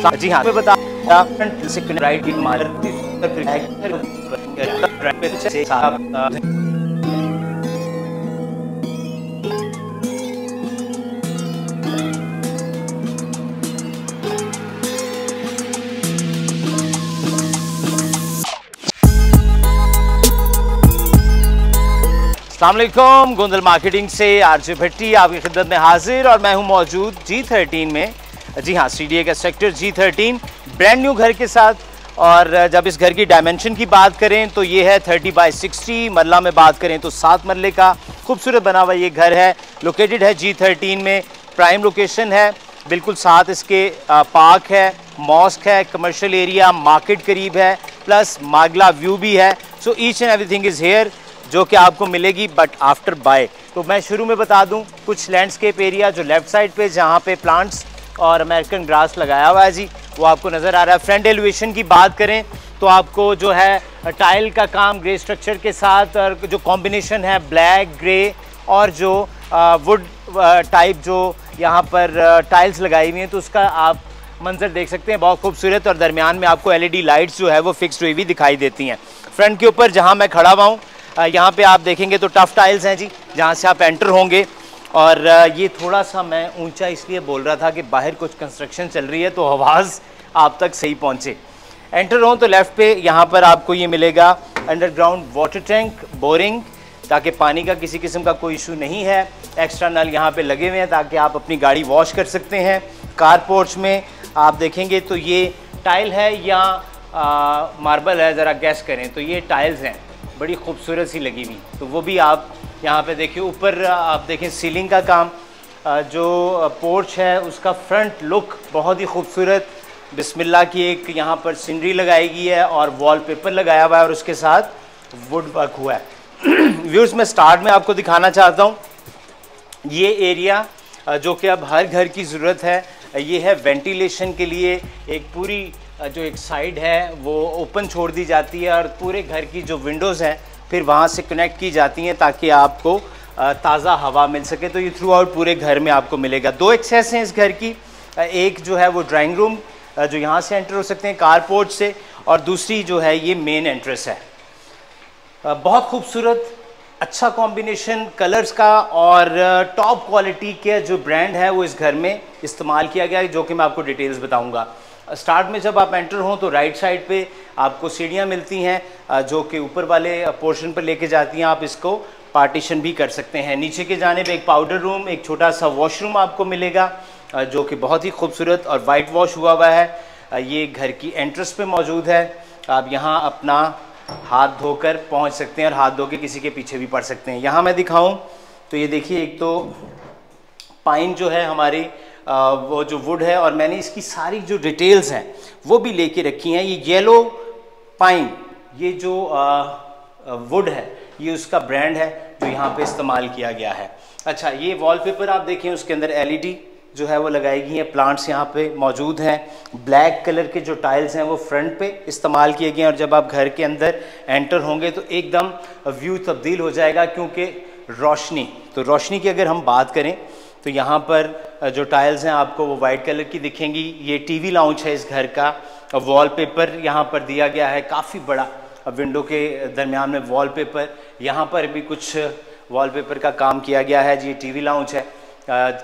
जी हाँ। मैं बता राइट मार अल्लाम गोंदल मार्केटिंग से आरजे भट्टी आपकी खिदत में हाजिर और मैं हूँ मौजूद जी थर्टीन में। जी हाँ सी का sector G thirteen brand new घर के साथ। और जब इस घर की डायमेंशन की बात करें तो ये है थर्टी बाई सिक्सटी मरला में बात करें तो सात मरले का। खूबसूरत बना हुआ ये घर है लोकेटेड है जी थर्टीन में प्राइम लोकेशन है, बिल्कुल साथ इसके पार्क है मॉस्क है कमर्शियल एरिया मार्केट करीब है प्लस मागला व्यू भी है। So each and everything is here जो कि आपको मिलेगी बट आफ्टर बाय तो मैं शुरू में बता दूँ, कुछ लैंडस्केप एरिया जो लेफ़्ट साइड पे, जहाँ पे प्लांट्स और अमेरिकन ग्रास लगाया हुआ है जी। वो आपको नज़र आ रहा है। फ्रंट एलिवेशन की बात करें तो आपको जो है, टाइल का काम, ग्रे स्ट्रक्चर के साथ और जो कॉम्बिनेशन है, ब्लैक, ग्रे और जो वुड टाइप जो यहाँ पर टाइल्स लगाई हुई हैं तो उसका आप मंजर देख सकते हैं। बहुत खूबसूरत और दरमियान में आपको एलईडी लाइट्स जो है, वो फिक्स्ड हुई भी दिखाई देती हैं। फ्रंट के ऊपर जहाँ मैं खड़ा हुआ हूँ यहाँ पे आप देखेंगे तो टफ टाइल्स हैं जी, जहाँ से आप एंटर होंगे। और ये थोड़ा सा मैं ऊँचा इसलिए बोल रहा था कि बाहर कुछ कंस्ट्रक्शन चल रही है तो आवाज़ आप तक सही पहुँचे। एंटर हो तो लेफ़्ट पे, यहाँ पर आपको ये मिलेगा अंडरग्राउंड वाटर टैंक बोरिंग ताकि पानी का किसी किस्म का कोई इशू नहीं है। एक्स्ट्रा नल यहाँ पे लगे हुए हैं ताकि आप अपनी गाड़ी वॉश कर सकते हैं। कार पोर्च में आप देखेंगे तो ये टाइल है या मार्बल है, ज़रा गैस करें तो ये टाइल्स हैं। बड़ी खूबसूरत सी लगी हुई तो वो भी आप यहाँ पे देखिए, ऊपर आप देखें सीलिंग का काम जो पोर्च है, उसका फ्रंट लुक बहुत ही खूबसूरत। बिस्मिल्लाह की एक यहाँ पर सीनरी लगाई गई है और वॉलपेपर लगाया हुआ है और उसके साथ वुड वर्क हुआ है। व्यूज़ में स्टार्ट में आपको दिखाना चाहता हूँ। ये एरिया जो कि अब हर घर की ज़रूरत है, ये है वेंटिलेशन के लिए। एक पूरी जो एक साइड है, वो ओपन छोड़ दी जाती है और पूरे घर की जो विंडोज़ हैं फिर वहाँ से कनेक्ट की जाती हैं ताकि आपको ताज़ा हवा मिल सके। तो ये थ्रू आउट पूरे घर में आपको मिलेगा। दो एक्सेस हैं इस घर की। एक जो है वो ड्राइंग रूम जो यहाँ से एंटर हो सकते हैं कार पोर्ट से और दूसरी जो है ये मेन एंट्रेस है। बहुत खूबसूरत अच्छा कॉम्बिनेशन कलर्स का और टॉप क्वालिटी के जो ब्रांड है वो इस घर में इस्तेमाल किया गया है, जो कि मैं आपको डिटेल्स बताऊँगा। स्टार्ट में जब आप एंटर हों तो राइट साइड पे आपको सीढ़ियाँ मिलती हैं जो कि ऊपर वाले पोर्शन पर लेके जाती हैं। आप इसको पार्टीशन भी कर सकते हैं। नीचे के जाने पे एक पाउडर रूम एक छोटा सा वॉशरूम आपको मिलेगा जो कि बहुत ही खूबसूरत और वाइट वॉश हुआ हुआ है। ये घर की एंट्रेंस पे मौजूद है। आप यहाँ अपना हाथ धोकर पहुँच सकते हैं और हाथ धो के किसी के पीछे भी पड़ सकते हैं। यहाँ मैं दिखाऊँ तो ये देखिए, एक तो पाइन जो है हमारी वो जो वुड है और मैंने इसकी सारी जो डिटेल्स हैं, वो भी लेके रखी हैं। ये येलो पाइन ये जो वुड है, ये उसका ब्रांड है जो यहाँ पे इस्तेमाल किया गया है। अच्छा ये वॉलपेपर आप देखें, उसके अंदर एलईडी जो है वो लगाई गई हैं। प्लांट्स यहाँ पे मौजूद हैं। ब्लैक कलर के जो टाइल्स हैं, वो फ्रंट पे इस्तेमाल किए गए हैं और जब आप घर के अंदर एंटर होंगे तो एकदम व्यू तब्दील हो जाएगा, क्योंकि रोशनी तो रोशनी की अगर हम बात करें तो यहाँ पर जो टाइल्स हैं आपको वो वाइट कलर की दिखेंगी। ये टीवी लाउंज है इस घर का। वॉलपेपर यहाँ पर दिया गया है काफ़ी बड़ा। अब विंडो के दरमियान में वॉलपेपर यहाँ पर भी कुछ वॉलपेपर का काम किया गया है। जी टीवी लाउंज है।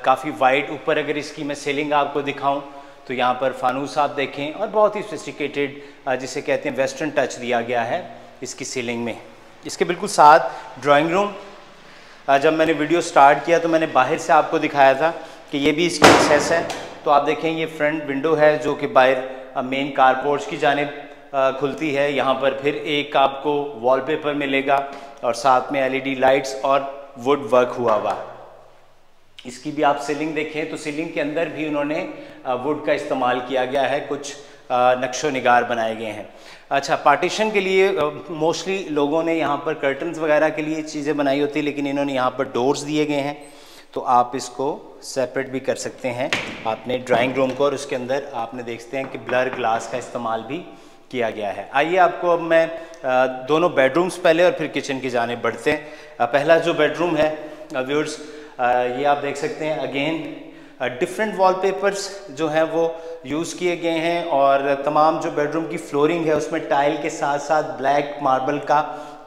काफ़ी वाइट ऊपर अगर इसकी मैं सेलिंग आपको दिखाऊँ तो यहाँ पर फानूस आप देखें और बहुत ही सोफिस्टिकेटेड जिसे कहते हैं वेस्टर्न टच दिया गया है इसकी सीलिंग में। इसके बिल्कुल साथ ड्राइंग रूम जब मैंने वीडियो स्टार्ट किया तो मैंने बाहर से आपको दिखाया था कि ये भी इसकी एक्सेस है। तो आप देखें, ये फ्रंट विंडो है जो कि बाहर मेन कार पोर्च की जानब खुलती है। यहाँ पर फिर एक आपको वॉलपेपर मिलेगा और साथ में एलईडी लाइट्स और वुड वर्क हुआ हुआ। इसकी भी आप सीलिंग देखें तो सीलिंग के अंदर भी उन्होंने वुड का इस्तेमाल किया गया है। कुछ नक्शो निगार बनाए गए हैं। अच्छा पार्टीशन के लिए मोस्टली लोगों ने यहाँ पर कर्टन्स वगैरह के लिए चीज़ें बनाई होती, लेकिन इन्होंने यहाँ पर डोर्स दिए गए हैं। तो आप इसको सेपरेट भी कर सकते हैं। आपने ड्राइंग रूम को और उसके अंदर आपने देखते हैं कि ब्लर ग्लास का इस्तेमाल भी किया गया है। आइए आपको अब मैं दोनों बेडरूम्स पहले और फिर किचन की जाने बढ़ते हैं। पहला जो बेडरूम है व्यूर्स ये आप देख सकते हैं अगेन डिफरेंट वॉलपेपर्स जो हैं वो यूज़ किए गए हैं और तमाम जो बेडरूम की फ्लोरिंग है, उसमें टाइल के साथ साथ ब्लैक मार्बल का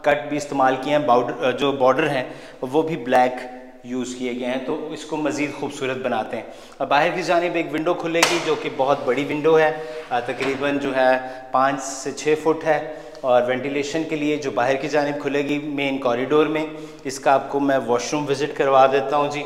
कट भी इस्तेमाल किए हैं बाउडर जो बॉर्डर हैं, वो भी ब्लैक यूज़ किए गए हैं तो इसको मज़ीद खूबसूरत बनाते हैं। और बाहर की जानब एक विंडो खुलेगी जो कि बहुत बड़ी विंडो है तकरीबन जो है पाँच से छः फुट है और वेंटिलेशन के लिए जो बाहर की जानब खुलेगी मेन कॉरिडोर में, इसका आपको मैं वॉशरूम विज़िट करवा देता हूँ जी।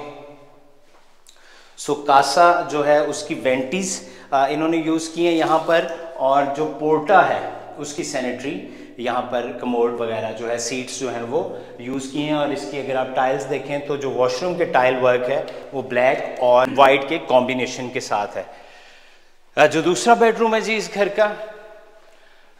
सो कासा जो है, उसकी वेंटीज़ इन्होंने यूज़ की है यहाँ पर, और जो पोर्टा है, उसकी सैनिटरी यहाँ पर कमोड वगैरह जो है सीट्स जो हैं वो यूज़ किए हैं, और इसकी अगर आप टाइल्स देखें तो जो वॉशरूम के टाइल वर्क है, वो ब्लैक और वाइट के कॉम्बिनेशन के साथ है। जो दूसरा बेडरूम है जी इस घर का,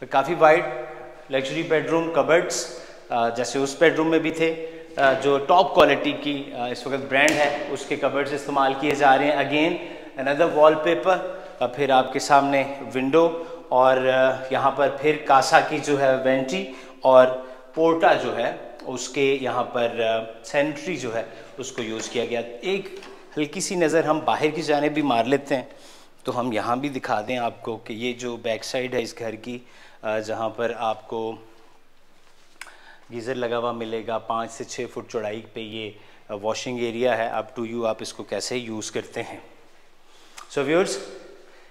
काफ़ी वाइट लग्जरी बेडरूम कबर्ड्स जैसे उस बेडरूम में भी थे। जो टॉप क्वालिटी की इस वक्त ब्रांड है, उसके कबर्ड्स इस्तेमाल किए जा रहे हैं। अगेन अनदर वॉलपेपर फिर आपके सामने विंडो और यहाँ पर फिर कासा की जो है वेंटी और पोर्टा जो है, उसके यहाँ पर सेंट्री जो है, उसको यूज़ किया गया। एक हल्की सी नज़र हम बाहर की जाने, भी मार लेते हैं तो हम यहाँ भी दिखा दें आपको कि ये जो बैक साइड है इस घर की जहाँ पर आपको गीज़र लगा हुआ मिलेगा पाँच से छः फुट चौड़ाई पे ये वॉशिंग एरिया है। अब टू यू आप इसको कैसे यूज़ करते हैं। सो so, व्यूर्स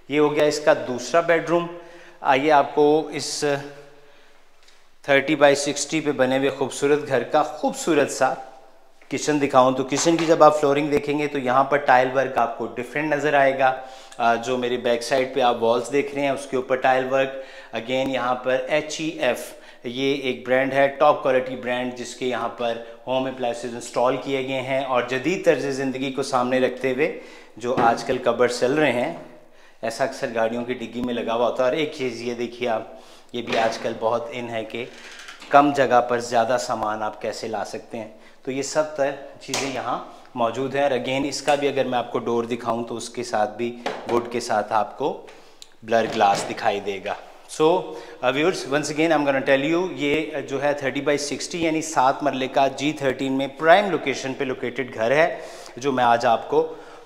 ये हो गया इसका दूसरा बेडरूम आइए आपको इस 30 बाई 60 पे बने हुए खूबसूरत घर का खूबसूरत सा किचन दिखाऊँ तो किचन की जब आप फ्लोरिंग देखेंगे तो यहाँ पर टाइल वर्क आपको डिफरेंट नज़र आएगा। जो मेरी बैक साइड पे आप वॉल्स देख रहे हैं उसके ऊपर टाइल वर्क अगेन यहाँ पर एच ई एफ़ ये एक ब्रांड है टॉप क्वालिटी ब्रांड जिसके यहाँ पर होम अप्लाइंसेज इंस्टॉल किए गए हैं और जदीद तर्ज ज़िंदगी को सामने रखते हुए जो आजकल कबर चल रहे हैं, ऐसा अक्सर गाड़ियों की डिग्गी में लगा हुआ होता है। और एक चीज़ ये देखिए आप, ये भी आजकल बहुत इन है कि कम जगह पर ज़्यादा सामान आप कैसे ला सकते हैं। तो ये सब तरह चीज़ें यहाँ मौजूद हैं। और अगेन इसका भी अगर मैं आपको डोर दिखाऊँ तो उसके साथ भी वुड के साथ आपको ब्लर ग्लास दिखाई देगा। So viewers once again I am gonna tell you ये जो है 30 बाई 60 यानी सात मरले का जी थर्टीन में प्राइम लोकेशन पे लोकेटेड घर है, जो मैं आज आपको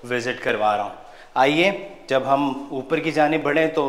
विज़िट करवा रहा हूँ। आइए, जब हम ऊपर की जाने बढ़ें तो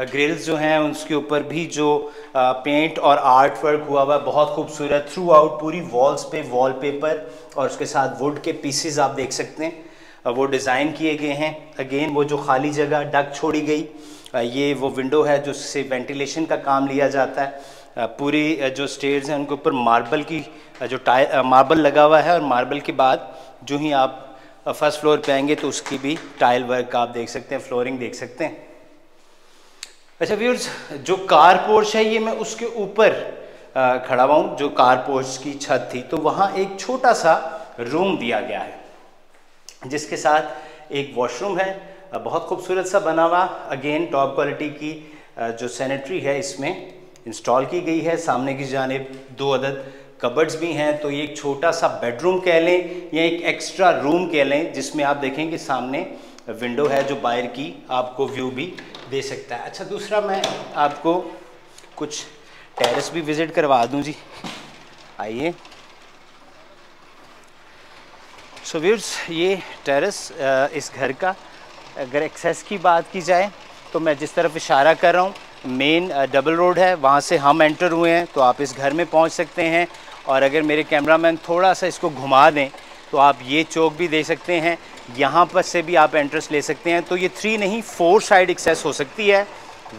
ग्रिल्स जो हैं, उसके ऊपर भी जो पेंट और आर्ट वर्क हुआ हुआ है, बहुत खूबसूरत थ्रू आउट पूरी वॉल्स पे वॉलपेपर और उसके साथ वुड के पीसेस आप देख सकते हैं। वो डिज़ाइन किए गए हैं। अगेन वो जो खाली जगह डक छोड़ी गई ये वो विंडो है जो से वेंटिलेशन का काम लिया जाता है। पूरी जो स्टेयर्स हैं, उनके ऊपर मार्बल की जो टाइ मार्बल लगा हुआ है और मार्बल के बाद जो ही आप फ़र्स्ट फ्लोर पे आएँगे तो उसकी भी टाइल वर्क आप देख सकते हैं फ्लोरिंग देख सकते हैं। अच्छा व्यूर्स जो कार पोर्च है ये मैं उसके ऊपर खड़ा हुआ हूँ, जो कार पोर्च की छत थी तो वहाँ एक छोटा सा रूम दिया गया है, जिसके साथ एक वॉशरूम है बहुत खूबसूरत सा बना हुआ अगेन टॉप क्वालिटी की जो सैनिटरी है इसमें इंस्टॉल की गई है। सामने की जानब दो अदद कबर्ड्स भी हैं तो ये एक छोटा सा बेडरूम कह लें, या एक एक्स्ट्रा रूम कह लें, जिसमें आप देखें कि सामने विंडो है जो बाहर की आपको व्यू भी दे सकता है। अच्छा दूसरा मैं आपको कुछ टेरेस भी विज़िट करवा दूँ जी। आइए। सो व्यूर्स ये टेरेस इस घर का अगर एक्सेस की बात की जाए तो मैं जिस तरफ़ इशारा कर रहा हूँ मेन डबल रोड है, वहाँ से हम एंटर हुए हैं तो आप इस घर में पहुँच सकते हैं। और अगर मेरे कैमरामैन थोड़ा सा इसको घुमा दें तो आप ये चौक भी दे सकते हैं। यहाँ पर से भी आप एंट्रेंस ले सकते हैं। तो ये थ्री नहीं फोर साइड एक्सेस हो सकती है।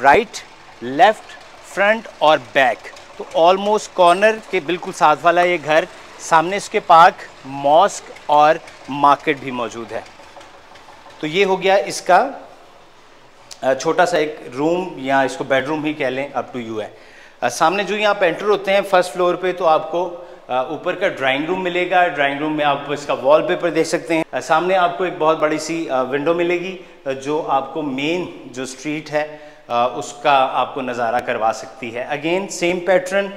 राइट लेफ़्ट फ्रंट और बैक तो ऑलमोस्ट कॉर्नर के बिल्कुल साथ वाला ये घर, सामने इसके पार्क मॉस्क और मार्केट भी मौजूद है। तो ये हो गया इसका छोटा सा एक रूम या इसको बेडरूम ही कह लें अप टू यू है। सामने जो यहाँ आप एंटर होते हैं फ़र्स्ट फ्लोर पे तो आपको ऊपर का ड्राइंग रूम मिलेगा। ड्राइंग रूम में आप इसका वॉलपेपर देख सकते हैं। सामने आपको एक बहुत बड़ी सी विंडो मिलेगी जो आपको मेन जो स्ट्रीट है उसका आपको नज़ारा करवा सकती है। अगेन सेम पैटर्न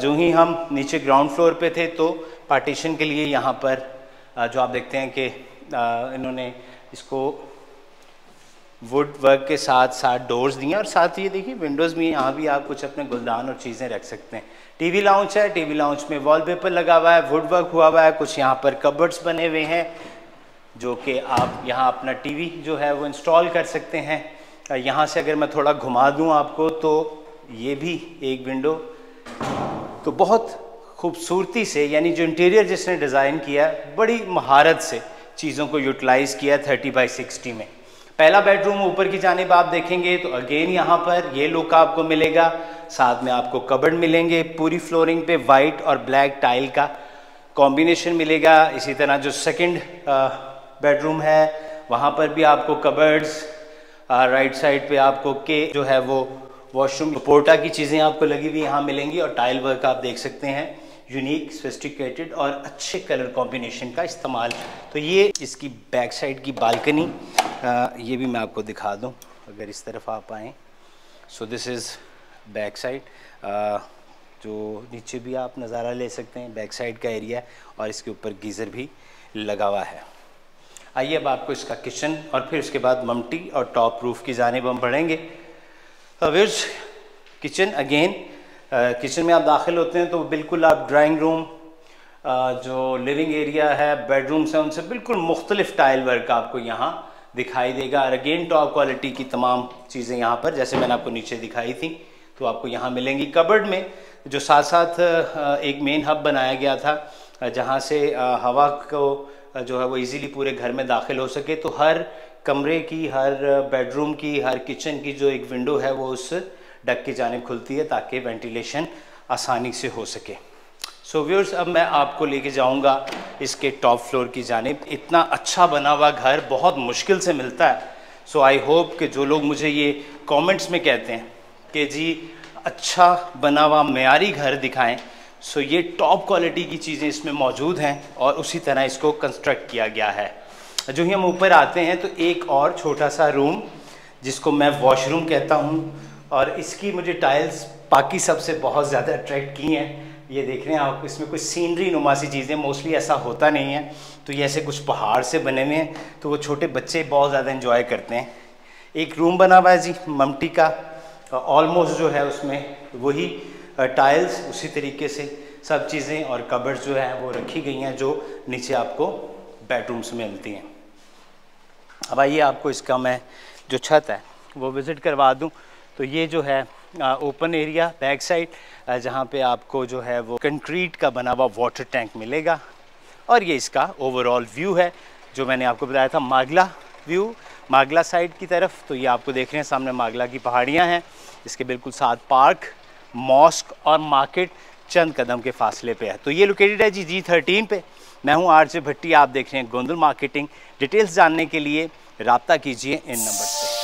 जो ही हम नीचे ग्राउंड फ्लोर पे थे तो पार्टीशन के लिए यहाँ पर जो आप देखते हैं कि इन्होंने इसको वुड वर्क के साथ साथ डोर्स दिए और साथ ये देखिए विंडोज़ में यहाँ भी आप कुछ अपने गुलदान और चीज़ें रख सकते हैं। टीवी लाउंज है टीवी लाउंज में वॉलपेपर लगा हुआ है वुड वर्क हुआ हुआ है, कुछ यहाँ पर कबर्ड्स बने हुए हैं, जो कि आप यहाँ अपना टीवी जो है वो इंस्टॉल कर सकते हैं। यहाँ से अगर मैं थोड़ा घुमा दूँ आपको तो ये भी एक विंडो तो बहुत खूबसूरती से, यानी जो इंटीरियर जिसने डिज़ाइन किया बड़ी महारत से चीज़ों को यूटिलाइज़ किया थर्टी बाई सिक्सटी में। पहला बेडरूम ऊपर की जानब आप देखेंगे तो अगेन यहाँ पर ये लुक आपको मिलेगा। साथ में आपको कबर्ड मिलेंगे, पूरी फ्लोरिंग पे वाइट और ब्लैक टाइल का कॉम्बिनेशन मिलेगा। इसी तरह जो सेकंड बेडरूम है, वहाँ पर भी आपको कबर्ड्स राइट साइड पे आपको के जो है वो वॉशरूम, पोर्टा की चीज़ें आपको लगी हुई यहाँ मिलेंगी और टाइल वर्क आप देख सकते हैं। यूनिक सोस्टिकेटेड और अच्छे कलर कॉम्बिनेशन का इस्तेमाल। तो ये इसकी बैक साइड की बालकनी ये भी मैं आपको दिखा दूँ, अगर इस तरफ़ आप आएँ। So this is back side जो नीचे भी आप नज़ारा ले सकते हैं बैक साइड का एरिया और इसके ऊपर गीज़र भी लगा हुआ है। आइए अब आपको इसका किचन और फिर उसके बाद ममटी और टॉप रूफ की जानब हम बढ़ेंगे विर्स किचन अगेन किचन में आप दाखिल होते हैं तो बिल्कुल आप ड्राइंग रूम जो लिविंग एरिया है बेडरूम्स हैं, उनसे बिल्कुल मुख्तलिफ़ टाइल वर्क आपको यहाँ दिखाई देगा। और अगेन टॉप क्वालिटी की तमाम चीज़ें यहाँ पर, जैसे मैंने आपको नीचे दिखाई थी तो आपको यहाँ मिलेंगी। कबर्ड में जो साथ साथ एक मेन हब बनाया गया था जहाँ से हवा को जो है वो इजीली पूरे घर में दाखिल हो सके तो हर कमरे की, हर बेडरूम की, हर किचन की जो एक विंडो है, वो उस डक की जानब खुलती है ताकि वेंटिलेशन आसानी से हो सके। सो so, व्यूर्स अब मैं आपको लेके जाऊँगा इसके टॉप फ्लोर की जानब। इतना अच्छा बना हुआ घर बहुत मुश्किल से मिलता है। सो आई होप कि जो लोग मुझे ये कमेंट्स में कहते हैं कि जी अच्छा बना हुआ मैारी घर दिखाएँ। सो ये टॉप क्वालिटी की चीज़ें इसमें मौजूद हैं और उसी तरह इसको कंस्ट्रक्ट किया गया है। जो ही हम ऊपर आते हैं तो एक और छोटा सा रूम जिसको मैं वॉशरूम कहता हूँ। और इसकी मुझे टाइल्स बाकी सबसे बहुत ज़्यादा अट्रैक्ट की हैं। ये देख रहे हैं आप, इसमें कुछ सीनरी नुमासी चीज़ें मोस्टली ऐसा होता नहीं है। तो ये ऐसे कुछ पहाड़ से बने हुए हैं तो वो छोटे बच्चे बहुत ज़्यादा इन्जॉय करते हैं। एक रूम बना हुआ है जी ममटी का। ऑलमोस्ट जो है उसमें वही टाइल्स उसी तरीके से सब चीज़ें और कबर्स जो है वो रखी गई हैं, जो नीचे आपको बेडरूम्स में मिलती हैं। अब आइए आपको इसका मैं जो छत है, वो विज़िट करवा दूँ। तो ये जो है ओपन एरिया बैक साइड जहाँ पे आपको जो है वो कंक्रीट का बना हुआ वाटर टैंक मिलेगा। और ये इसका ओवरऑल व्यू है, जो मैंने आपको बताया था, मागला व्यू मागला साइड की तरफ़। तो ये आपको देख रहे हैं, सामने मागला की पहाड़ियाँ हैं। इसके बिल्कुल साथ पार्क मॉस्क और मार्केट चंद कदम के फासले पे है। तो ये लोकेटेड है जी जी थर्टीन पे। मैं हूँ आर जे भट्टी, आप देख रहे हैं गोंदल मार्केटिंग डिटेल्स जानने के लिए रबता कीजिए इन नंबर से।